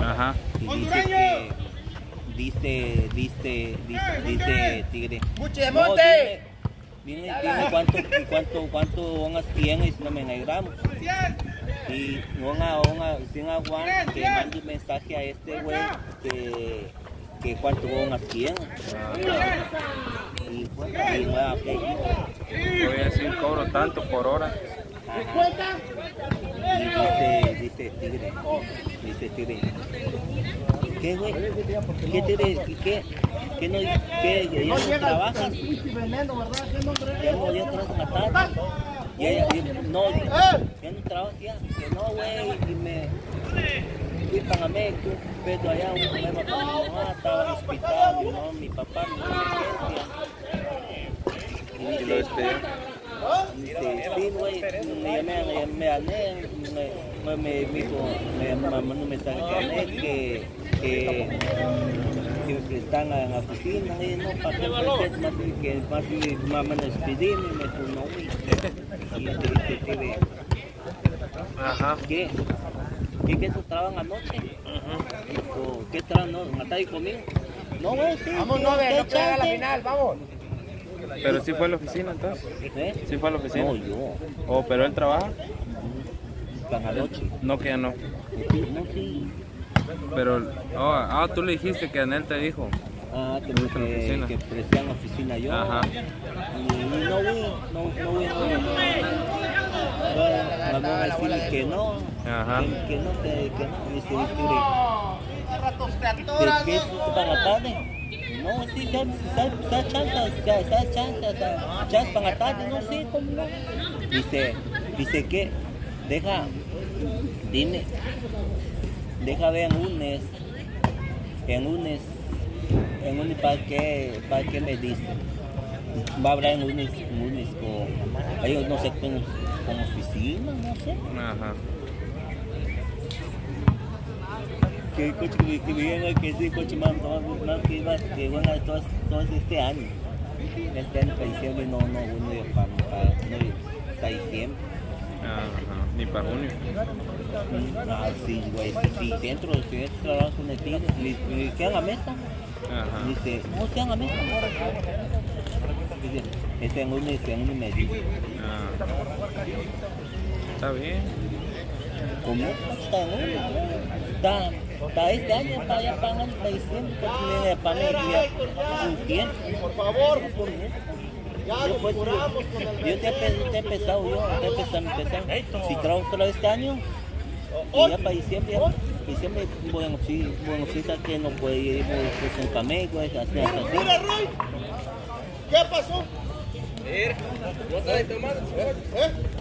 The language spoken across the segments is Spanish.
Ajá. Y dice que, dice, dice, dice, dice Tigre. ¡Muche no, monte! Dime, dime, dime cuánto, cuánto, cuánto ongas tienes, no me negramos. Y onga, onga, sin aguante, que mande un mensaje a este güey que, que cuánto ongas tienes. Y pues, y nueva. Voy a decir cobro tanto por hora. ¿50? de este tigre, de tigre. ¿Qué, güey? ¿Qué tigre? ¿Qué? ¿Qué no, qué, ya, no, no trabajan? No ya no dio tres patadas. Ya, ya, no, ya no trabaja, ya. Que no, güey, y me fui para México, un pedo allá, un problema con mi mamá, estaba en el hospital, mi mi papá, mi mamá, y lo despedí. Sí, güey, me me me, me, me me a Nel que, que, que están en la oficina, y no, para más que más mamá me no, güey. Y te. Ajá. ¿Qué? ¿Qué que eso trabajan anoche? ¿qué matar ahí conmigo. No, güey, sí. Vamos, no, ve, ¿qué no que haga la final, vamos. Pero sí fue a la oficina entonces. ¿Eh? Sí fue a la oficina. No, yo, Oh, pero él trabaja. tan anoche. No, que ya no. No, sí. Pero, oh, ah, tú le dijiste que Anel te dijo. Ah, que, ¿Fuiste a la que, que presté en la oficina yo. Ajá. Y, y no voy, no, no voy, no, no. Decirle que no, Ajá. que, que no, que, que no. Dice, dice, ¿de qué es para tarde? No, sí, ya, ya, ya, chance, ya, ya, chance, ya, chance para la tarde, no sé, ¿cómo no? Dice, dice que, deja, dime, deja ver en lunes, en lunes, en lunes para qué, para qué me dice. Va a hablar en lunes, lunes con, ellos no sé, con, con oficina, no sé. Ajá. Que coche que, que viene que sí coche más más más que iba que bueno todo, todo este año este año para diciembre no no uno de para para no para diciembre Ajá. Ni para junio. ah sí güey sí, sí dentro si trabajo con el tigre le, quedan a mesa Ajá. dice no quedan a mesa dice ese en uno ese en uno me dice Ah. Está bien. ¿cómo? está en uno está está este año para allá para el para pues para un tiempo Por favor, Ya yo, pues, yo, yo te, he, pe- te he empezado, yo te he empezado, empezado. Si trabajo otra vez este año, y ya para diciembre, ya, diciembre, bueno, sí, bueno, sí, que no puede ir, pues, en Cameco, es así, así. Mira, Roy. ¿Qué pasó? ¿Eh?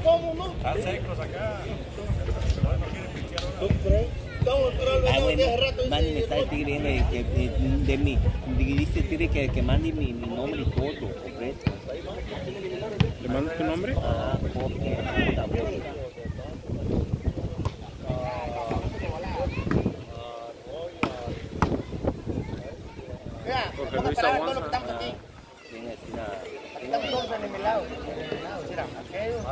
¿Cómo no? ¿Tú crees? Estamos Ah, rato. mensaje tigre de, de, de, de mi, dice tigre que, que mande mi, mi nombre y foto, completo. ¿Le mando tu nombre? Ah, Porque a Luis estamos todos en el lado. Mira, aquellos.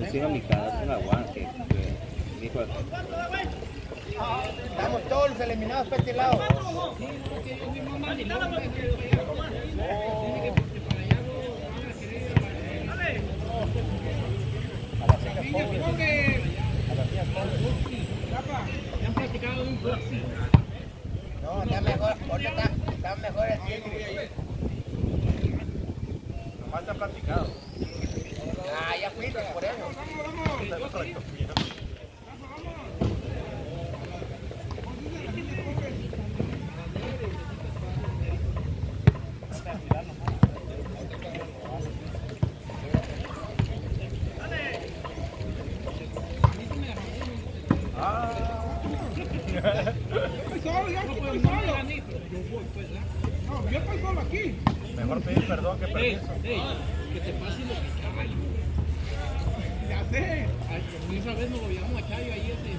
Yo sigo a mi casa, que dijo Estamos todos los eliminados para este lado. No, está mejor, está, está. Nomás te ha ya fuiste, por eso. Mejor pedir perdón que permiso. Ya sé. Ay, pues, Esa vez nos lo llevamos a Chayo ahí ese.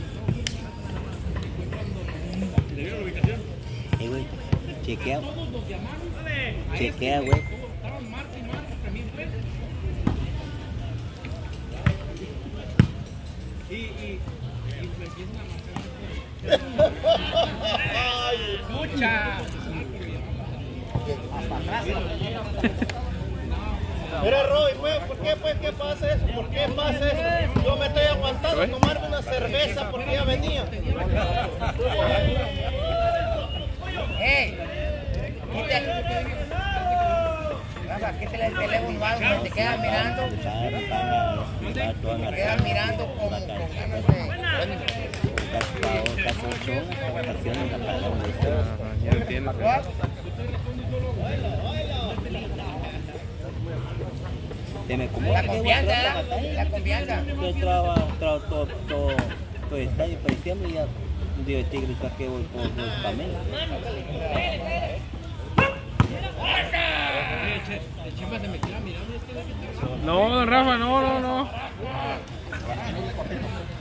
Fue cuando le dio la ubicación. Eh, güey, chequea, Todos nos llamaron. Chequea, ese, güey. como Estaban marca y marca también, pues. Y, y, y me empiezan a marcar. ¡Escucha! Mira, Roy, pues, ¿por qué, pues, qué pasa eso? ¿Por qué pasa eso? Yo me estoy aguantando a tomarme una cerveza porque ya venía. ¡Ey! Quítale. Rafa, quítale el teléfono algo, te quedas mirando, Está, está, está toda te quedas enarcada. mirando con, con ganas de... Está ocupado, está con show, está vacaciones, la palabra. Ajá, ya entiendo. Se me acomoda. La confianza, ¿eh? La confianza. Yo trabajo, trabajo todo, todo, todo estadio para diciembre y ya un día de tigre saqué voy por Pamela. El No, don Rafa, no, no, no.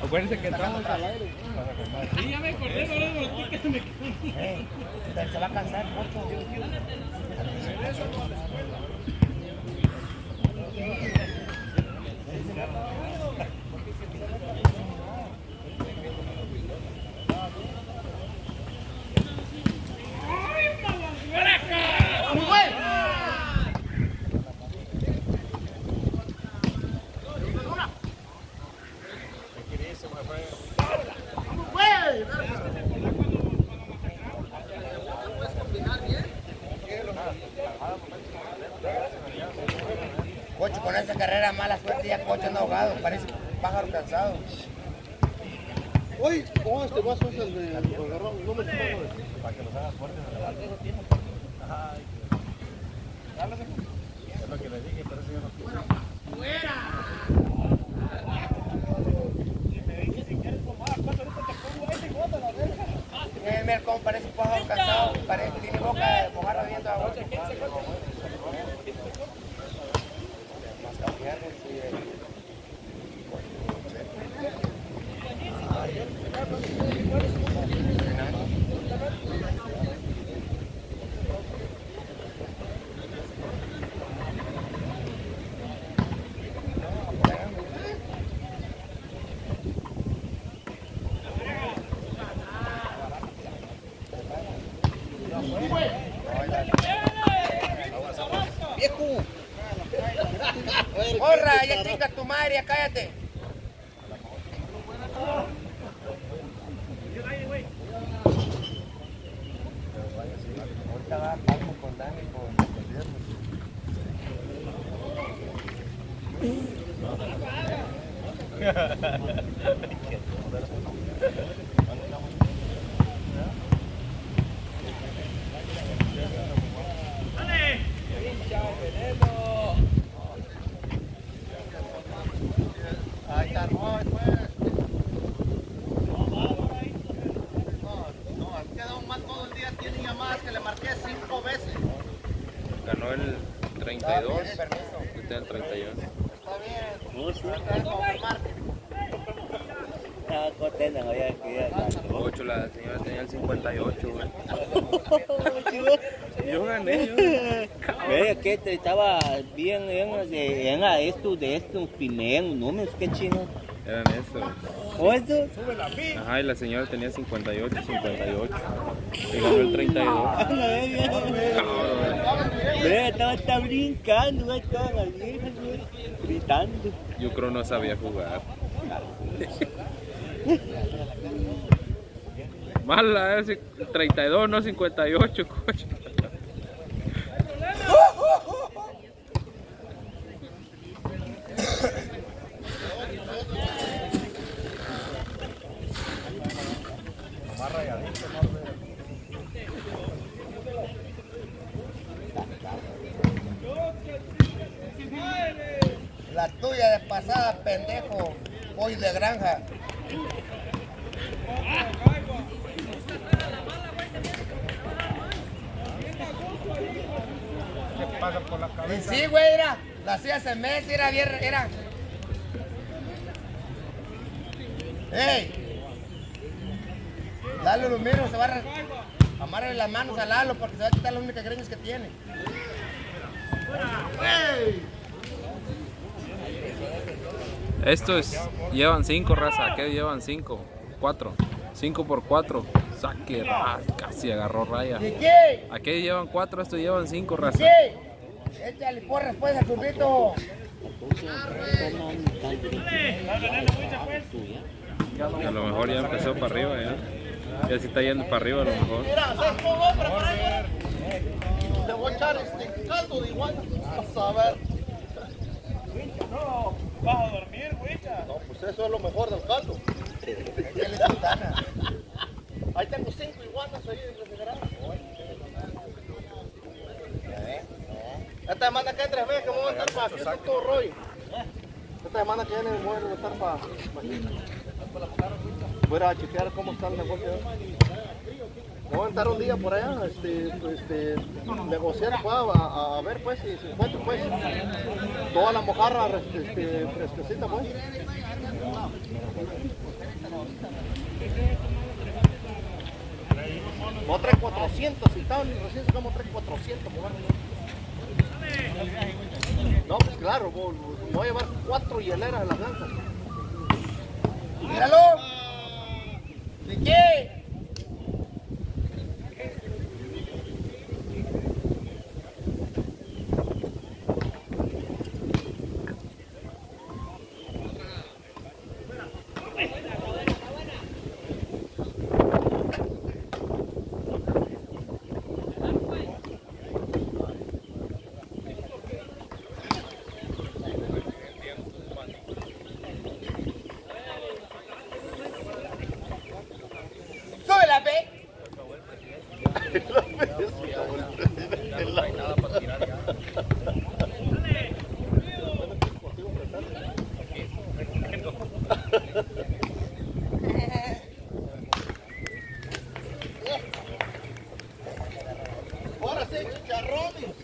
Acuérdense que estamos al aire. Sí, ya me acordé, no le volteé que se me va a cansar mucho. Cocho, con esa carrera mala anda ahogado, parece pájaro cansado. Oye, ¿cómo este vaso es el de agarrón? No me Para que los hagas fuertes en la Es lo que le dije, pero eso yo no Mira, mira cómo parece un pájaro cansado, parece que tiene boca de mojarra viendo agua. ¡Viejo! ¡Corra! ¡Ya chinga tu madre! ya ¡Cállate! Ahorita va Palmo con Dani con el viernes. Ahí está Roy, pues. No, no, ha quedado mal todo el llamadas que le marqué cinco veces. Ganó el 32, Tiene permiso. usted el 31. Está bien. Confirmar. estaba contenta, no había 8, la señora tenía el 58, güey. Yo gané, yo. Ve que te estaba bien, bien, de, en a esto, de estos pimen, no me qué chino. Eran esos. ¿O eso? Ajá, y la señora tenía 58, 58. Y ganó el 32. Ah, la verga. Cabrón. Ve, estaba, estaba brincando, güey, todas las viejas, güey, gritando. Yo creo no sabía jugar. Mala, ese 32, no 58, coche. La tuya de pasada, pendejo. Pollo de granja. ¿Qué pasa por la Y cabeza? sí, güey, era. La hacía hace mes, era bien, era. ¡Ey! Dale lo mismo, se va a. re- Amarre las manos a Lalo porque se va a quitar las únicas greñas que tiene. ¡Ey! Estos llevan 5 raza, aquí llevan 5, 4, 5 por 4. Saque, ra- casi agarró raya. Aquí llevan 4, estos llevan 5 raza. Échale porras pues al zurrito. A lo mejor ya empezó para arriba ya. Ya se está yendo para arriba a lo mejor. Mira. Le voy a echar este caldo de igual. Vas a ver. Vas a dormir, güicha. No, pues eso es lo mejor del caldo. Ahí tengo cinco iguanas ahí refrigeradas. Esta semana que tres veces que voy a estar para está todo rollo. Esta semana que viene voy a estar para... Voy a chequear cómo está el negocio. Voy a entrar un día por allá, este, este, negociar, pues, a, a- ver, pues, si se encuentra, pues, toda la mojarra, este, fresquecita, pues. No trae 400, si estaban recién sacamos trae 400 mojarras. No, pues claro, voy, voy a llevar cuatro hieleras de las blancas. Míralo. Kiki. Sube la P. Ahora sí, chicharrones.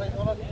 ¡Agua,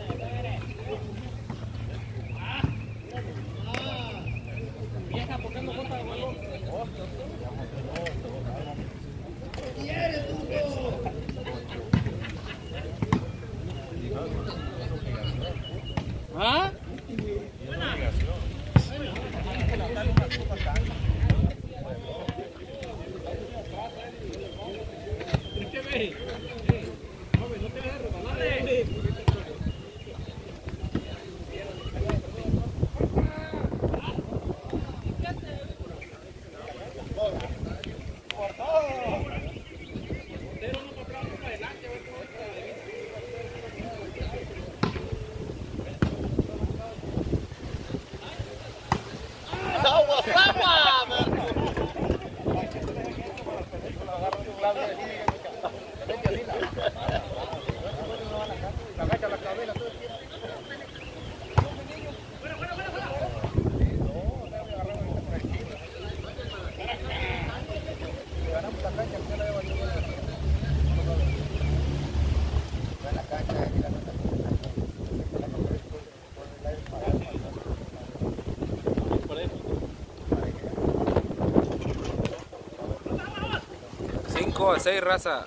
5 a 6, raza.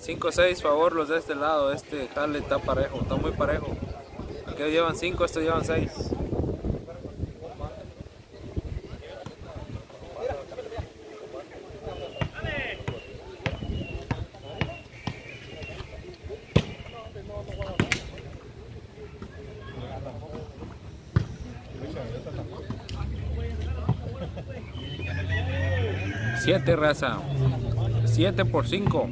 5 a 6, favor, los de este lado. Este tal está parejo, está muy parejo. Aquí llevan 5, estos llevan 6. Siete raza. 7 por 5.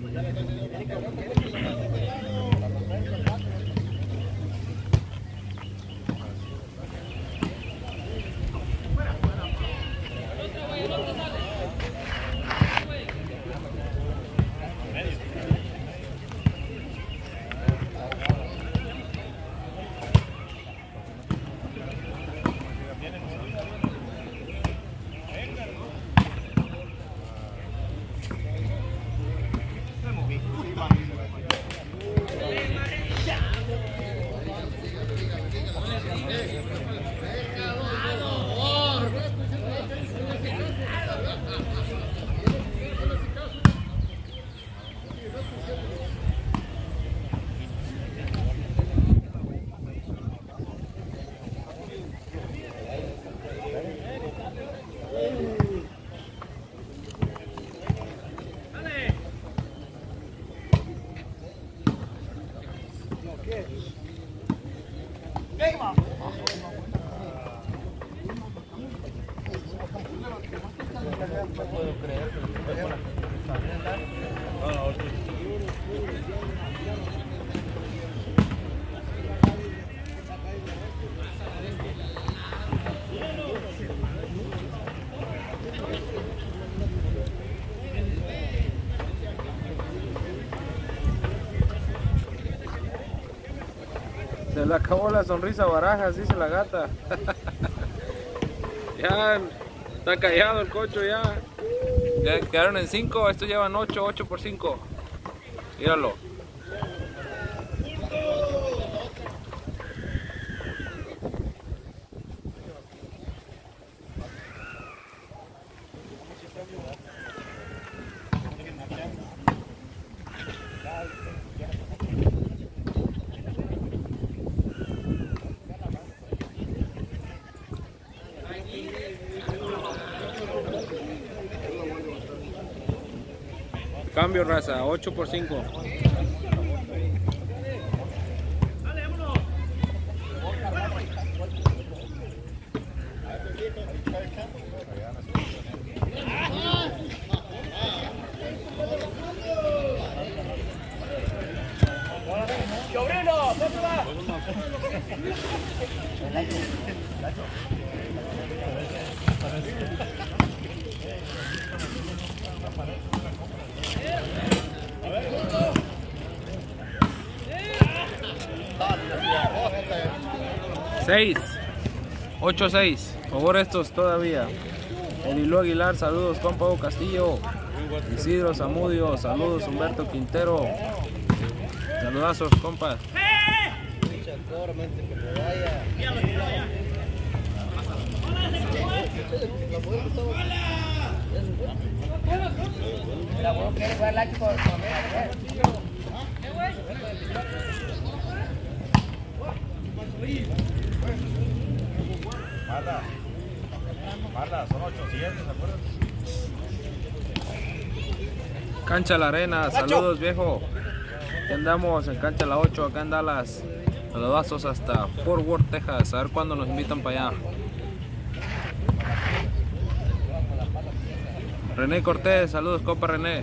Le acabó la sonrisa a Barajas, dice la gata. ya está callado el cocho ya. Ya quedaron en 5, estos llevan 8, 8 por 5. Míralo. Cambio raza, 8 por 5. Seis. 8 6. Favor estos todavía. Elilo Aguilar, saludos, compa Hugo Castillo. Isidro Zamudio, saludos, Humberto Quintero. Saludazos, compas. Mira, huevo, quiere jugar like por por mí, a ver. Marla, Marla, son 800, ¿se acuerdan? Cancha La Arena, saludos viejo. Aquí andamos en Cancha La 8, acá en Dallas. Saludazos hasta Fort Worth, Texas. A ver cuándo nos invitan para allá. René Cortés, saludos compa René.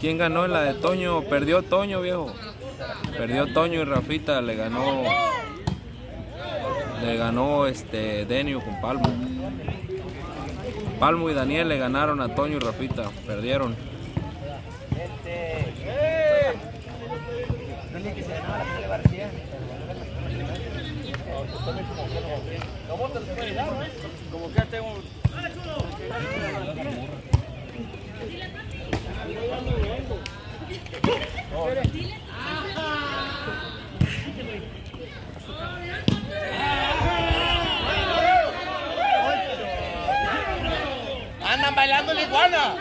¿Quién ganó en la de Toño? Perdió Toño, viejo. Perdió Toño y Rafita le ganó. Le ganó este Denio con Palmo. Palmo y Daniel le ganaron a Toño y Rafita. Perdieron. Dile que se ganaba la tele García. Andan bailando la iguana.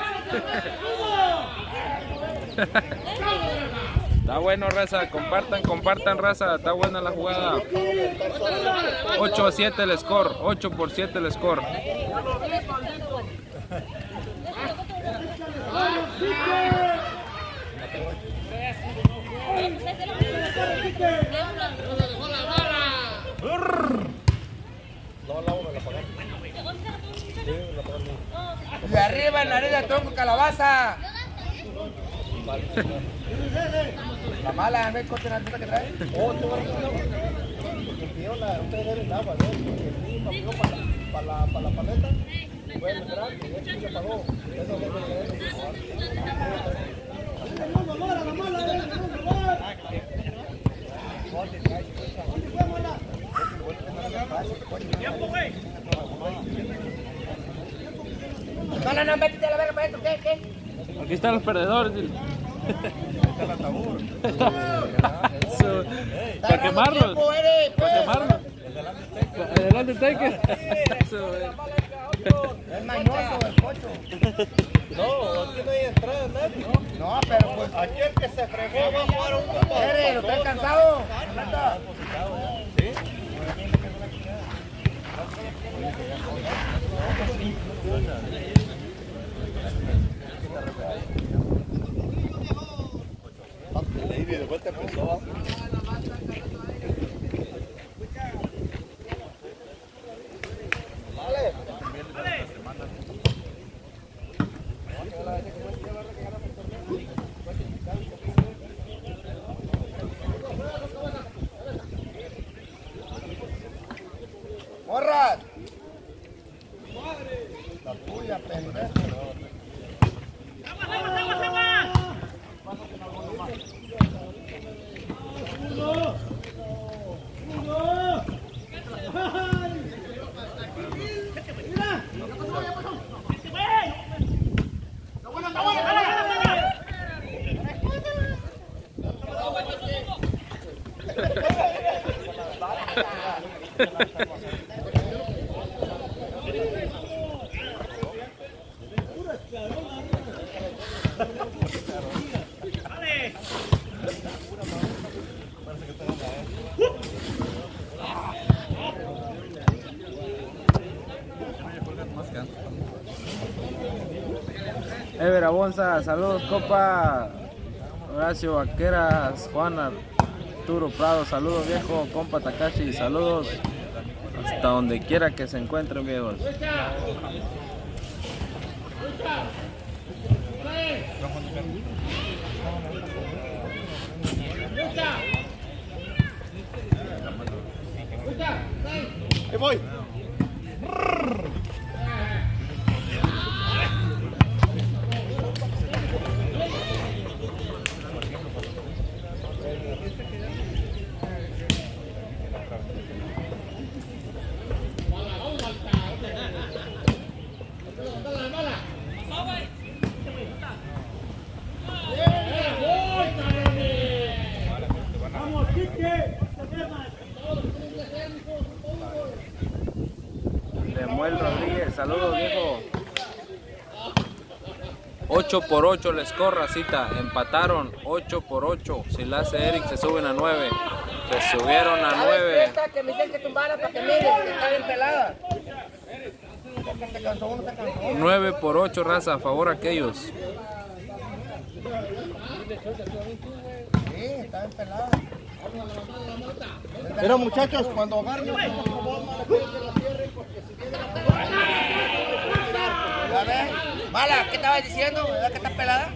Está bueno, raza. Compartan, compartan, raza. Está buena la jugada. 8 a 7 el score. 8 por 7 el score. Y arriba, nariz de tronco, calabaza. La mala, ¿no hay coche en la que trae? Pidió la, ustedes deben el agua, ¿no? El para la, para la, paleta. No, no, no, métete a la verga para adentro, ¿qué? ¿Qué? Aquí están los perdedores. dile. Su- Para quemarlos. Pues. Quemarlos. Es mañoso el cocho. No, aquí no hay entrada nadie. No, pero pues. Aquí el que se fregó va a jugar un poco. Eres, lo estoy cansado. Neta. Y de vuelta empezó. Ever Abonza, saludos, copa. Horacio Vaqueras, Juan Arturo Prado, saludos, viejo. Compa Takashi, saludos. Hasta donde quiera que se encuentren, viejos. Ahí voy. Lemuel Rodríguez, saludos, viejo. 8 por 8 les corra cita, empataron 8 por 8. Si la hace Eric se suben a 9. Se subieron a 9. Esta que me dicen que tumbara para que mire, que está bien pelada. Porque se cansó uno, se cansó. 9 por 8 raza, a favor a aquellos. Sí, está bien pelada. Mira muchachos, cuando agarren A ver, mala, ¿qué estabas diciendo? ¿Verdad que está pelada?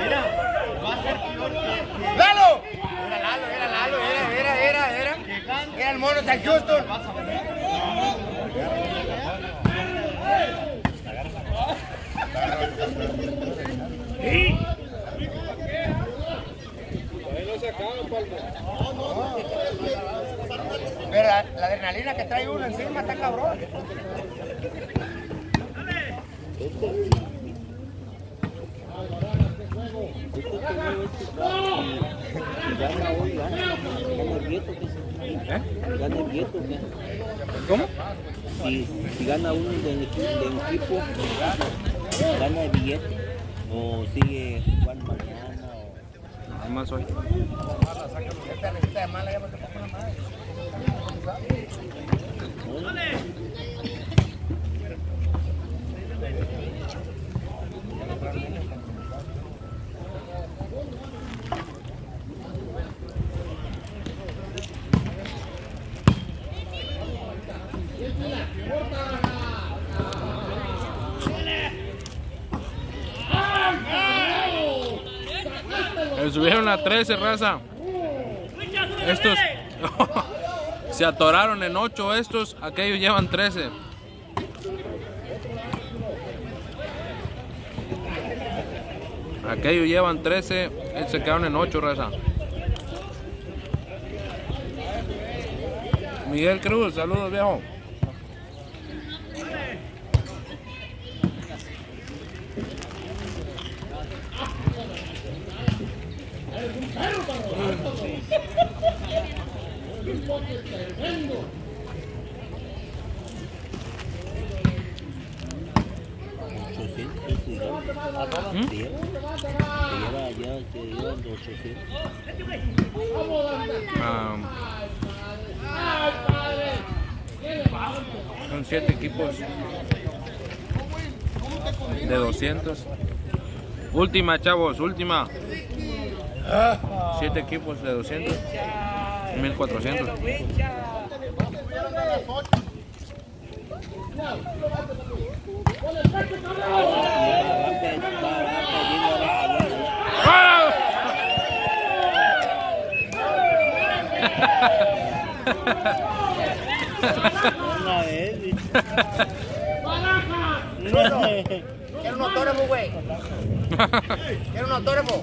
Era Lalo, era Lalo, era, era, era, era. Houston. Pero la, la adrenalina que trae uno encima está cabrón. ¿Cómo? si, si gana uno del, del equipo, gana el billete o sigue Juan mañana o Nada más hoy receta de mala ya me tocó una madre. Le subieron a 13, raza. Estos se atoraron en 8 estos, aquellos llevan 13. Aquellos llevan 13, estos se quedaron en 8, raza. Miguel Cruz, saludos viejo. Ochocientos se lleva. Se lleva, se lleva, ya se llevan de 800. Ah, son 7 equipos de 200. Última, chavos, última. 7 equipos de 200. 1400. Va, va, va, va perdiendo ahora, ahora. ¡Ah! Una vez. Quiero un autógrafo, güey. Quiero un autógrafo.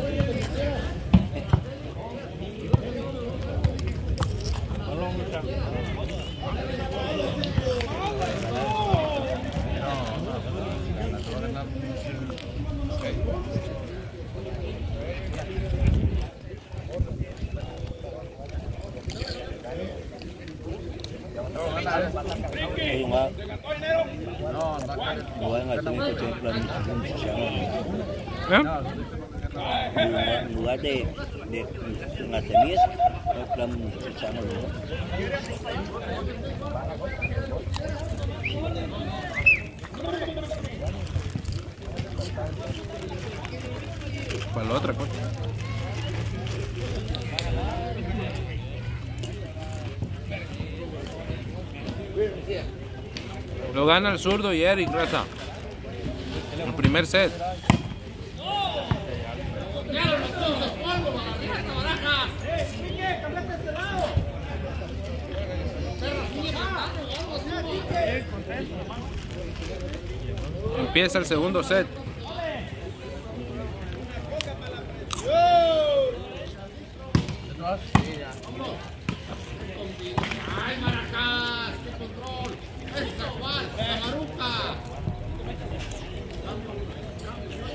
Oye, va. Me voy a hacer un coche de plan un chicharrón. ¿Eh? En lugar de, de las semillas, voy a plan un chicharrón. ¿no? Para la otra cosa. Lo gana el zurdo y Eric Raza. El primer set. Empieza el segundo set.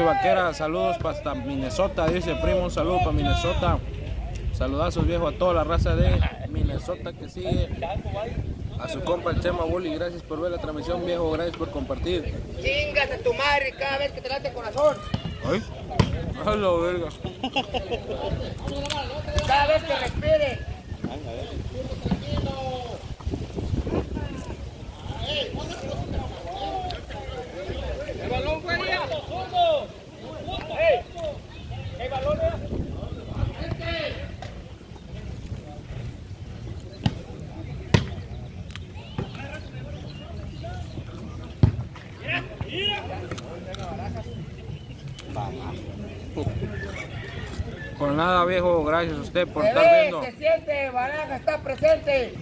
Vaquera, saludos para hasta Minnesota, dice primo, un saludo para Minnesota. Saludazos viejo a toda la raza de Minnesota que sigue. A su compa el Chema Bully, gracias por ver la transmisión viejo, gracias por compartir. Chingas a tu madre cada vez que te late el corazón. Ay, a la verga. Cada vez que respires. El balón fue ahí. ¡Ey! ¡El balón era! Por nada viejo, gracias a usted por estar ve, viendo. se siente, Baraja está presente.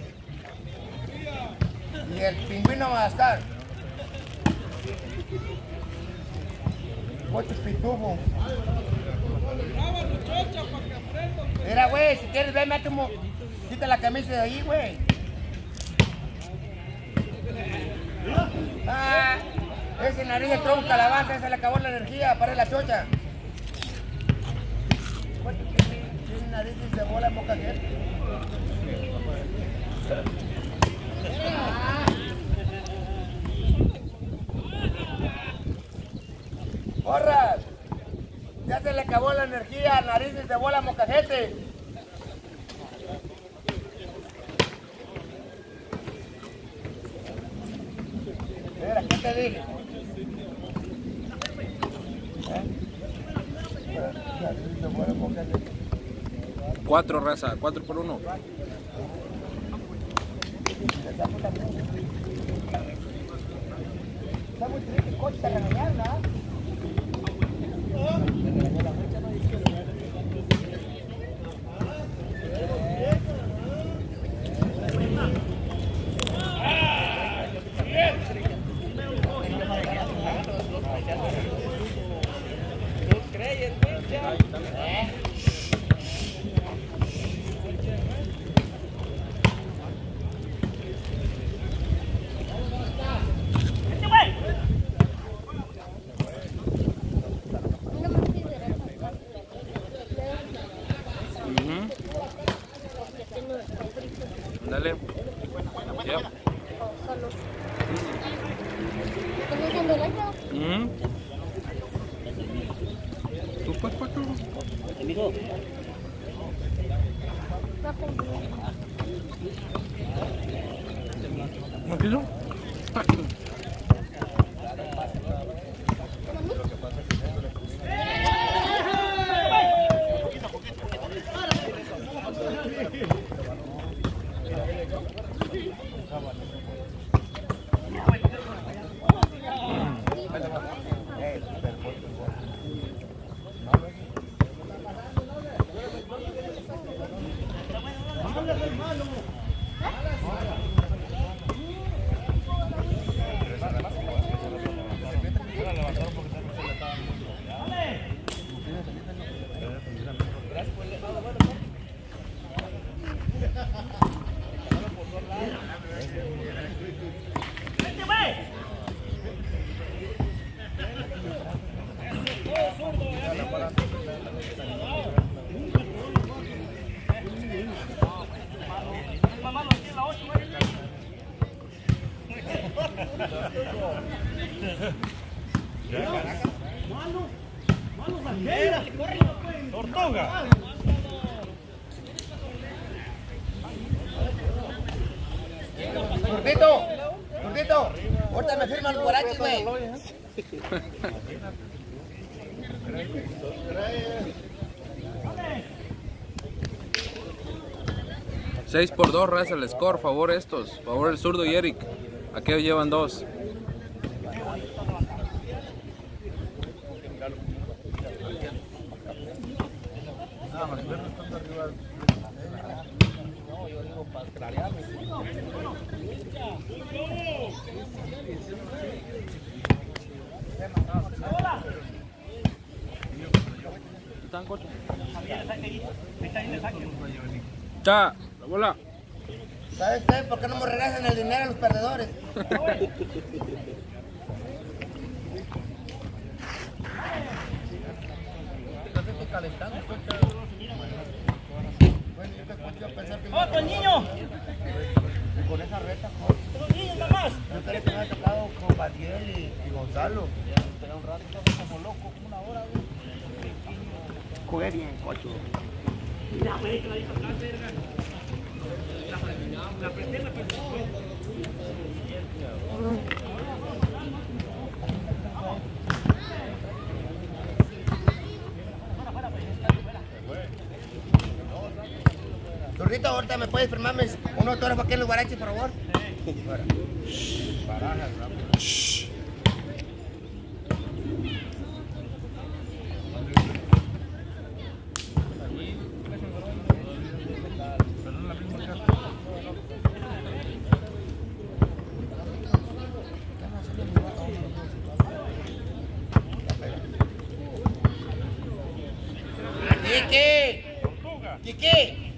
Y el pingüino va a estar. Coche pitufo. Mira, güey, si quieres verme, hazte un mo- quita la camisa de ahí, güey. Ah, ese nariz de tronco calabaza, se le acabó la energía para la chocha. Tiene narices de bola en boca. ¡Porras! Ya se le acabó la energía, narices de bola mocajete. ¿qué te dije? ¿Eh? Narices de bola mocajete. Cuatro raza, cuatro por uno. 6 por 2, raza el score, favor estos, favor el zurdo y Eric. Aquellos llevan 2. Está la bola. ¿Sabes qué? ¿Por qué no me regresan el dinero a los perdedores? que ¡Otro niño! con esa reta, ¡Otro niño nada más! yo creo que me ha tocado con Batiel y, y Gonzalo. Jugué bien, cocho. Zurdito, ahorita me puedes firmarme un autógrafo aquí en los guaraches, por favor. Quique, Quique,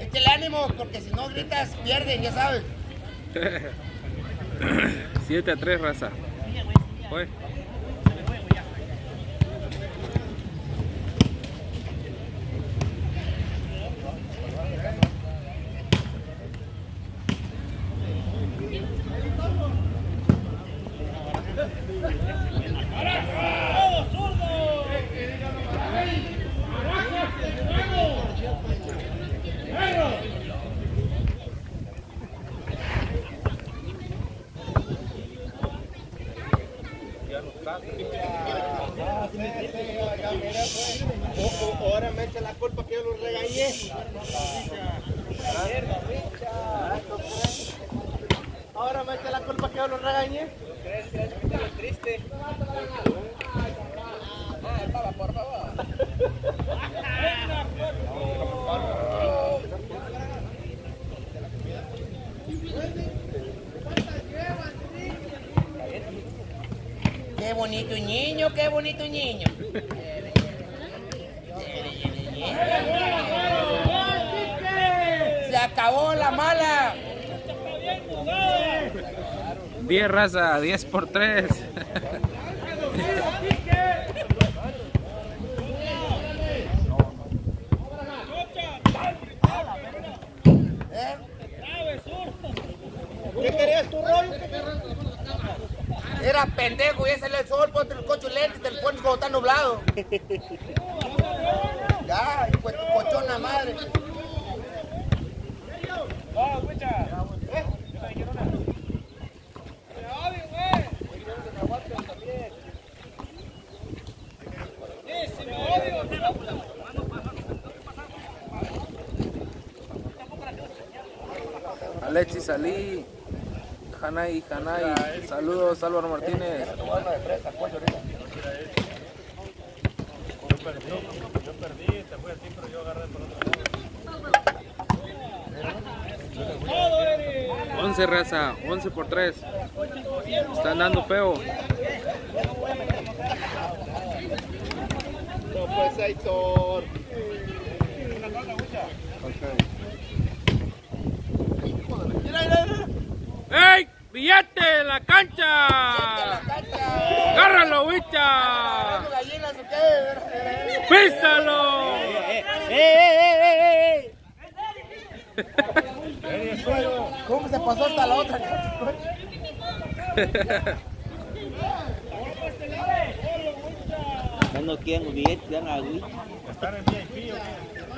échale ánimo, porque si no gritas, pierden, ya sabes. 7 a 3, raza. Fue. Ahora me echa la culpa que yo los regañé. Ahora me echa la culpa que yo los regañé. Qué bonito niño, qué bonito niño. Se acabó la mala. 10 raza, 10 por 3. ¿eh? ¿Qué querías tú, Roy? Era pendejo, ya salió el sol, ponte los cochos lentes, te lo pones cuando está nublado. Ya, pues tu cochona madre. Hanay, Hanay. Saludos, Álvaro Martínez. Yo perdí, te fui así, pero yo agarré por otro lado. 11 raza, 11 por 3. Están dando feo. No, pues Aitor. ¡Ey! ¡Billete en la ¡La cancha! ¡Agárralo, bicha! ¿Gallinas o qué? ¡Písalo! ¡Eh, eh, eh, eh, eh! ¿Cómo se pasó hasta la otra? Quieren billetes, dan agüita. Estar en VIP.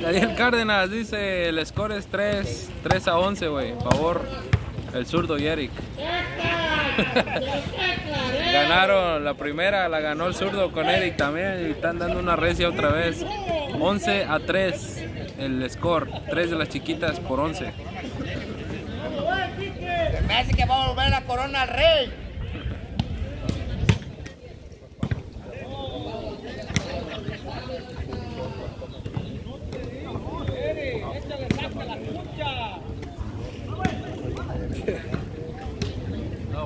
Daniel Cárdenas dice el score es 3, 3 a 11, güey. Favor, el zurdo y Eric. Ganaron la primera, la ganó el zurdo con Eric también y están dando una recia otra vez. 11 a 3 el score, 3 de las chiquitas por 11. Me hace que va a volver la corona al rey.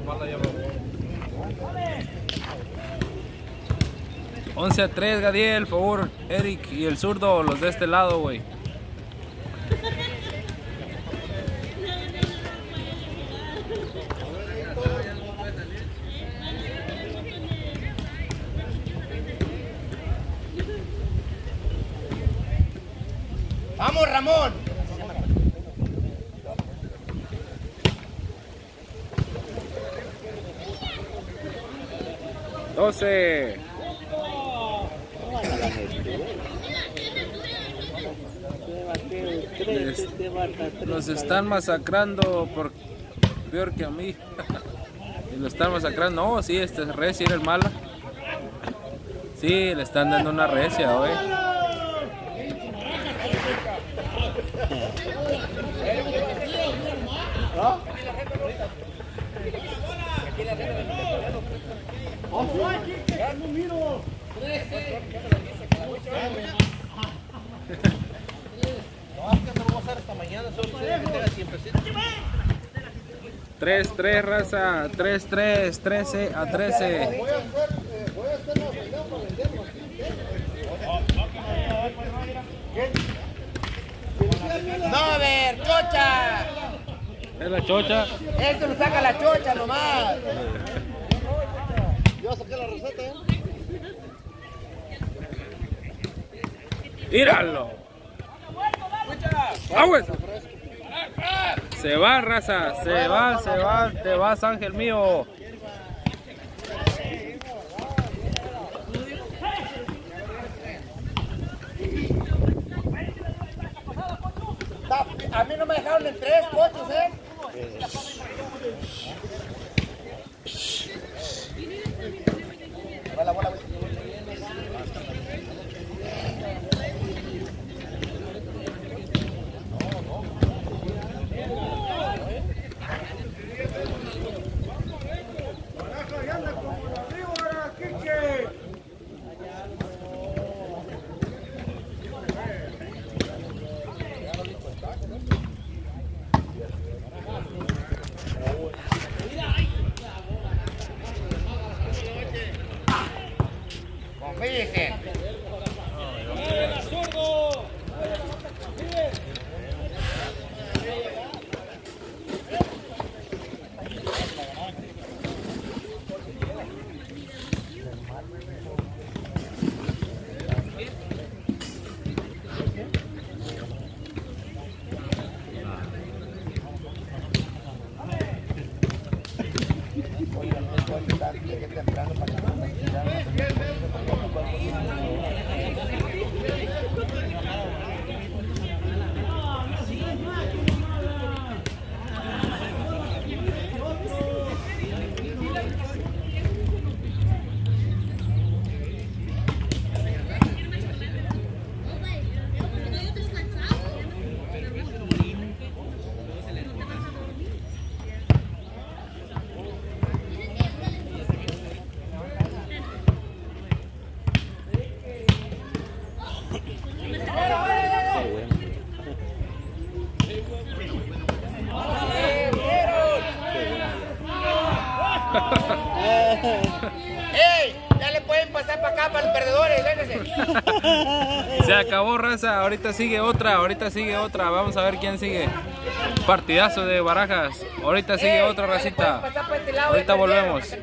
falda ya va. 11 a 3, Gadiel, favor, Eric y el zurdo, los de este lado, güey. Los están masacrando por peor que a mí. y lo están masacrando. No, sí, este es recia, era el mala. Sí, le están dando una recia, güey. 3-3, raza. 3-3, 13 a 13. No, ver, chocha. ¿Es la chocha? Eso nos saca la chocha nomás. Yo saqué la receta, ¿eh? ¡Tíralo! ¡Aguas! Se va, raza. Se va, se va. Te vas, ángel mío. A mí no me dejaron en tres coches, ¿eh? Bola. Se acabó, raza. Ahorita sigue otra. Ahorita sigue otra. Vamos a ver quién sigue. Partidazo de barajas. Ahorita sigue otra racita. este Ahorita volvemos.